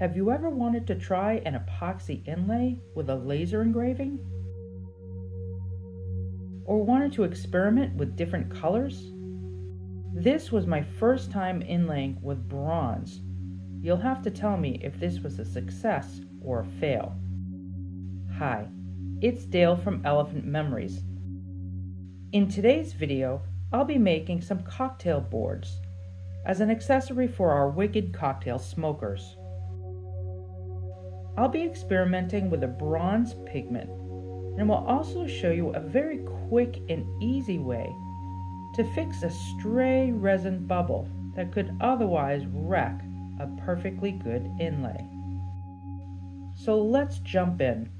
Have you ever wanted to try an epoxy inlay with a laser engraving? Or wanted to experiment with different colors? This was my first time inlaying with bronze. You'll have to tell me if this was a success or a fail. Hi, it's Dale from Elephant Memories. In today's video, I'll be making some cocktail boards as an accessory for our Wicked Cocktail smokers. I'll be experimenting with a bronze pigment and will also show you a very quick and easy way to fix a stray resin bubble that could otherwise wreck a perfectly good inlay. So let's jump in.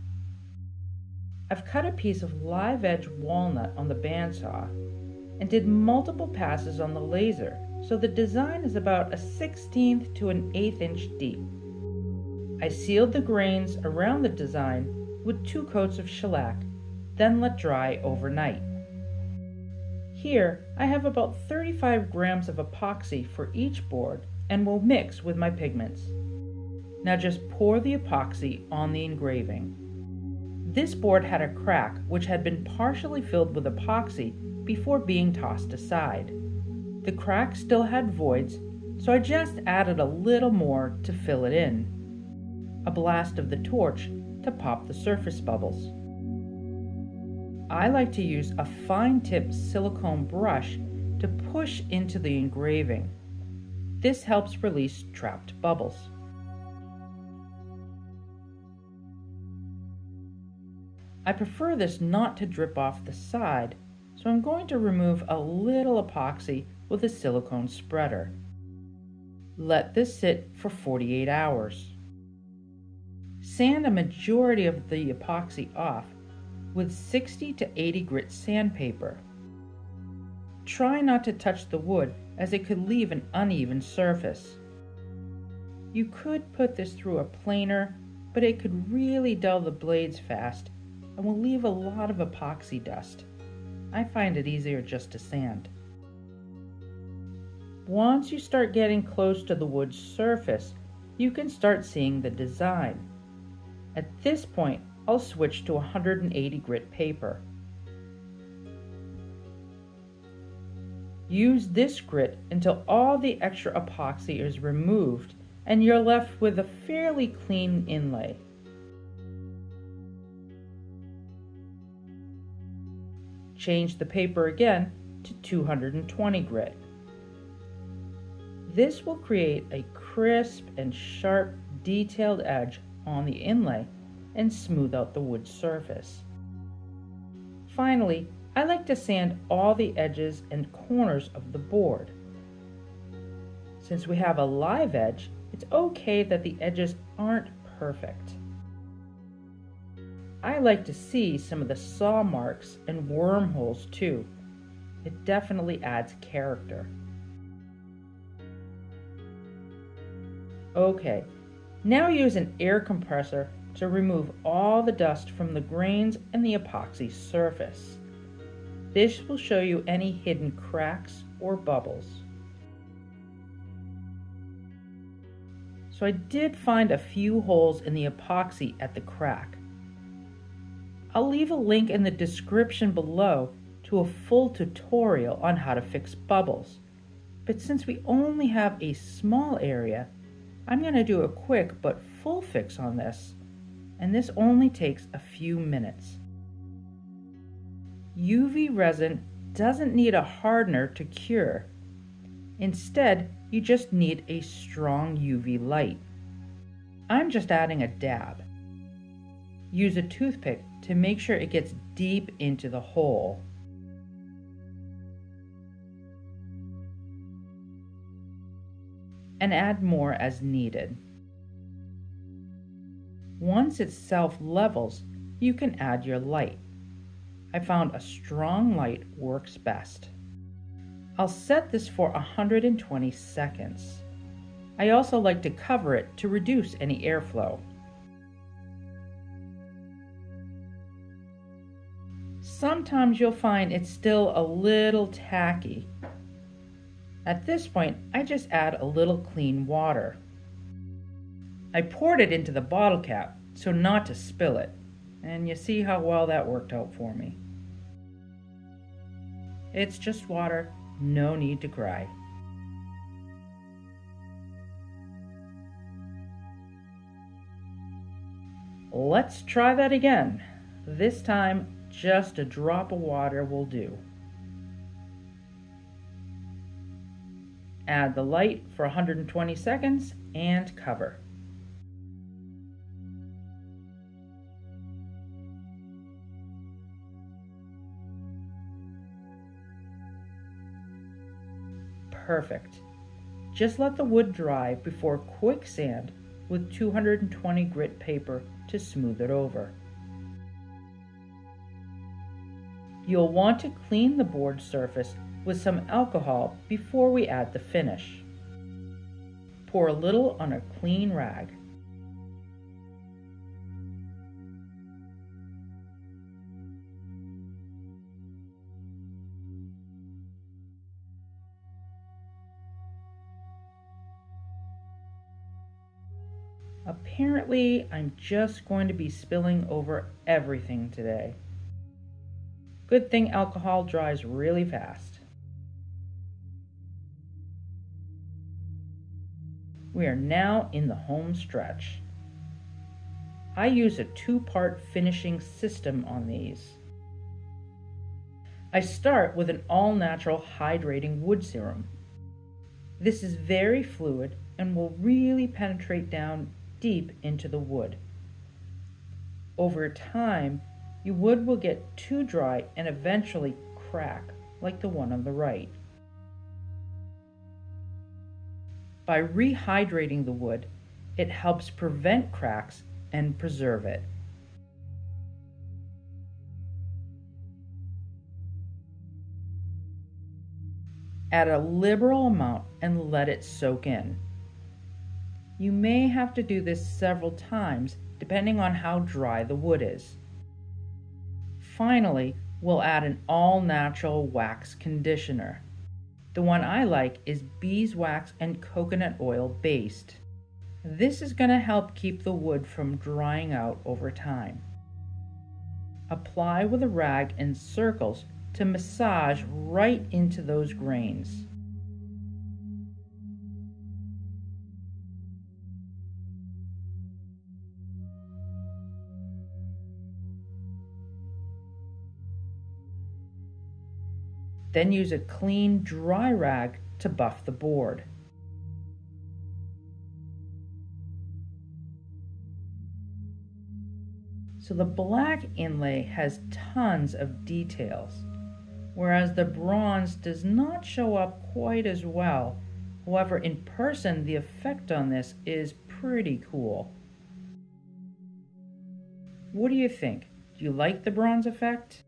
I've cut a piece of live edge walnut on the bandsaw and did multiple passes on the laser so the design is about a 16th to an 8th inch deep. I sealed the grains around the design with two coats of shellac, then let dry overnight. Here, I have about 35 grams of epoxy for each board and will mix with my pigments. Now just pour the epoxy on the engraving. This board had a crack which had been partially filled with epoxy before being tossed aside. The crack still had voids, so I just added a little more to fill it in. A blast of the torch to pop the surface bubbles. I like to use a fine tipped silicone brush to push into the engraving. This helps release trapped bubbles. I prefer this not to drip off the side, so I'm going to remove a little epoxy with a silicone spreader. Let this sit for 48 hours. Sand a majority of the epoxy off with 60 to 80 grit sandpaper. Try not to touch the wood as it could leave an uneven surface. You could put this through a planer, but it could really dull the blades fast and will leave a lot of epoxy dust. I find it easier just to sand. Once you start getting close to the wood's surface, you can start seeing the design. At this point, I'll switch to 180 grit paper. Use this grit until all the extra epoxy is removed and you're left with a fairly clean inlay. Change the paper again to 220 grit. This will create a crisp and sharp detailed edge on the inlay and smooth out the wood surface. Finally, I like to sand all the edges and corners of the board. Since we have a live edge, it's okay that the edges aren't perfect. I like to see some of the saw marks and wormholes too. It definitely adds character. Okay, now use an air compressor to remove all the dust from the grains and the epoxy surface. This will show you any hidden cracks or bubbles. So I did find a few holes in the epoxy at the crack. I'll leave a link in the description below to a full tutorial on how to fix bubbles. But since we only have a small area, I'm going to do a quick but full fix on this, and this only takes a few minutes. UV resin doesn't need a hardener to cure. Instead, you just need a strong UV light. I'm just adding a dab. Use a toothpick to make sure it gets deep into the hole. And add more as needed. Once it self levels, you can add your light. I found a strong light works best. I'll set this for 120 seconds. I also like to cover it to reduce any airflow. Sometimes you'll find it's still a little tacky, at this point, I just add a little clean water. I poured it into the bottle cap so not to spill it, and you see how well that worked out for me. It's just water, no need to cry. Let's try that again. This time, just a drop of water will do. Add the light for 120 seconds and cover. Perfect. Just let the wood dry before quicksand with 220 grit paper to smooth it over. You'll want to clean the board surface with some alcohol before we add the finish. Pour a little on a clean rag. Apparently, I'm just going to be spilling over everything today. Good thing alcohol dries really fast. We are now in the home stretch. I use a two-part finishing system on these. I start with an all-natural hydrating wood serum. This is very fluid and will really penetrate down deep into the wood. Over time, your wood will get too dry and eventually crack, like the one on the right. By rehydrating the wood, it helps prevent cracks and preserve it. Add a liberal amount and let it soak in. You may have to do this several times depending on how dry the wood is. Finally, we'll add an all natural wax conditioner. The one I like is beeswax and coconut oil based. This is going to help keep the wood from drying out over time. Apply with a rag in circles to massage right into those grains. Then use a clean, dry rag to buff the board. So the black inlay has tons of details, whereas the bronze does not show up quite as well. However, in person, the effect on this is pretty cool. What do you think? Do you like the bronze effect?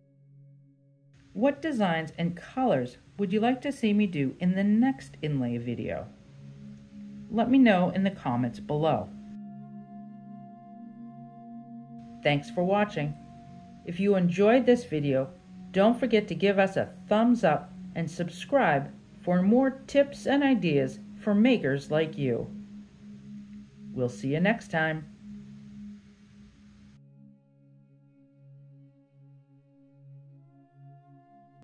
What designs and colors would you like to see me do in the next inlay video? Let me know in the comments below. Thanks for watching. If you enjoyed this video, don't forget to give us a thumbs up and subscribe for more tips and ideas for makers like you. We'll see you next time.